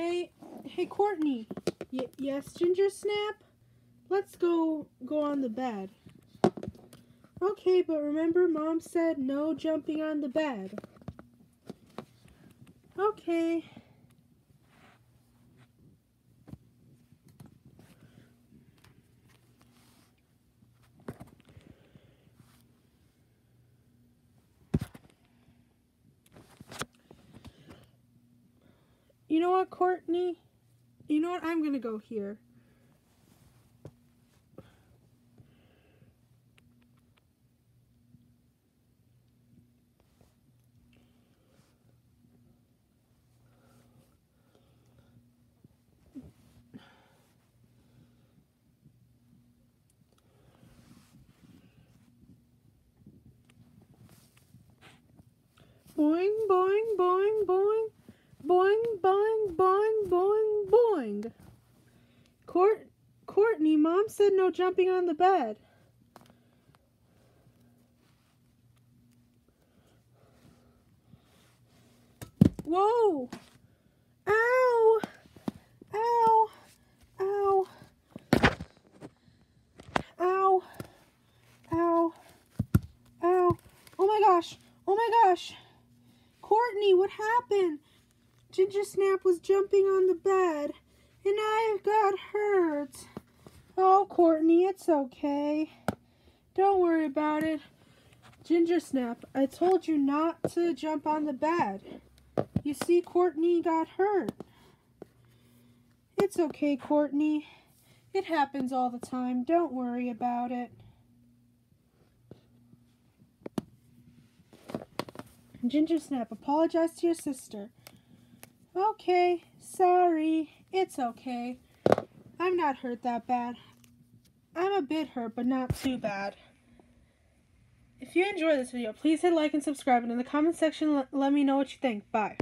Hey, hey, Courtney. Y yes, Gingersnap? Let's go go on the bed. Okay, but remember Mom said no jumping on the bed. Okay. You know what, Courtney? You know what? I'm going to go here. Boing, boing, boing, boing. Boing, boing, boing, boing, boing. Court, Courtney, Mom said no jumping on the bed. Whoa! Ow! Ow! Ow! Ow! Ow! Ow! Oh my gosh! Oh my gosh! Courtney, what happened? Gingersnap was jumping on the bed, and I got hurt. Oh, Courtney, it's okay. Don't worry about it. Gingersnap, I told you not to jump on the bed. You see, Courtney got hurt. It's okay, Courtney. It happens all the time. Don't worry about it. Gingersnap, apologize to your sister. Okay, sorry. It's okay. I'm not hurt that bad. I'm a bit hurt, but not too bad. If you enjoyed this video, please hit like and subscribe, and in the comment section, let me know what you think. Bye.